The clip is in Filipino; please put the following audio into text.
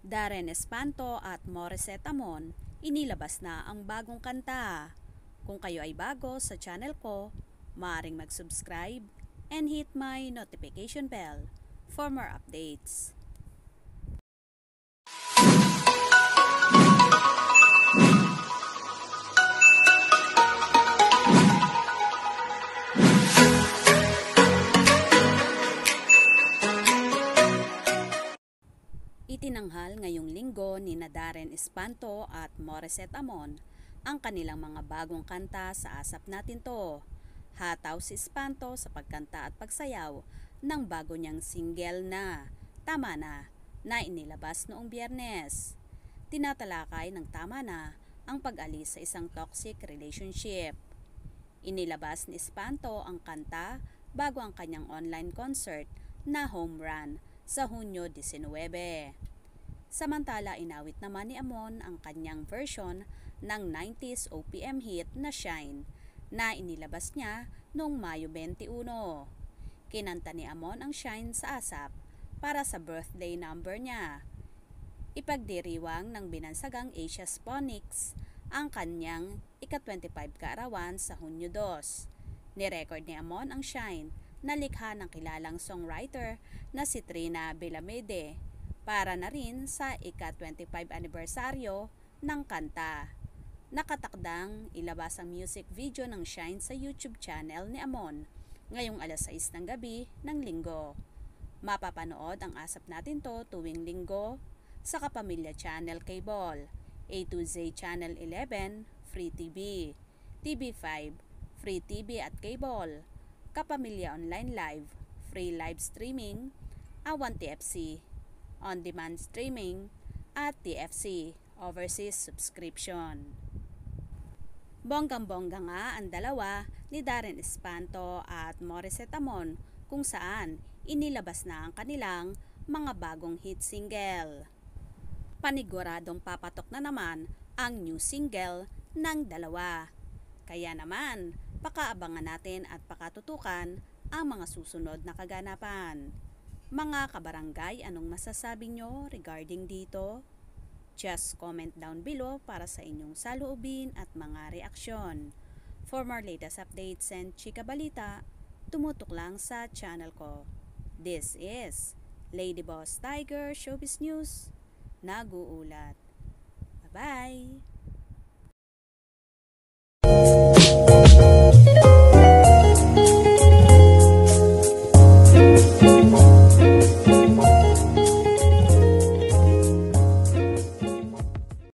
Darren Espanto at Morissette Amon, inilabas na ang bagong kanta. Kung kayo ay bago sa channel ko, maaaring mag-subscribe and hit my notification bell for more updates. Itinanghal ngayong linggo ni na Darren Espanto at Morissette Amon ang kanilang mga bagong kanta sa Asap Natin To. Hataw si Espanto sa pagkanta at pagsayaw ng bago niyang single na Tama Na na inilabas noong biyernes. Tinatalakay ng tama na ang pag-alis sa isang toxic relationship. Inilabas ni Espanto ang kanta bago ang kanyang online concert na Home Run sa Hunyo 19. Samantala, inawit naman ni Amon ang kanyang version ng 90s OPM hit na Shine na inilabas niya noong Mayo 21. Kinanta ni Amon ang Shine sa ASAP para sa birthday number niya. Ipagdiriwang ng binansagang Asia Sponix ang kanyang ika-25 kaarawan sa Hunyo 2. Nirecord ni Amon ang Shine na likha ng kilalang songwriter na si Trina Belamede para na rin sa ika-25 anibersaryo ng kanta. Nakatakdang ilabas ang music video ng Shine sa YouTube channel ni Amon ngayong alas 6 ng gabi ng linggo. Mapapanood ang asap natin to tuwing linggo sa Kapamilya Channel Cable, A2Z Channel 11, Free TV, TV5, Free TV at Cable, Kapamilya Online Live, Free Live Streaming, Awan TFC, On-Demand Streaming, at TFC, Overseas Subscription. Bonggang-bongga nga ang dalawa ni Darren Espanto at Morissette Amon kung saan inilabas na ang kanilang mga bagong hit single. Paniguradong papatok na naman ang new single ng dalawa. Kaya naman, pakaabangan natin at pakatutukan ang mga susunod na kaganapan. Mga kabarangay, anong masasabi nyo regarding dito? Just comment down below para sa inyong saloobin at mga reaksyon. For more latest updates and chika balita, tumutok lang sa channel ko. This is Lady Boss Tiger Showbiz News. Nag-uulat. Bye-bye!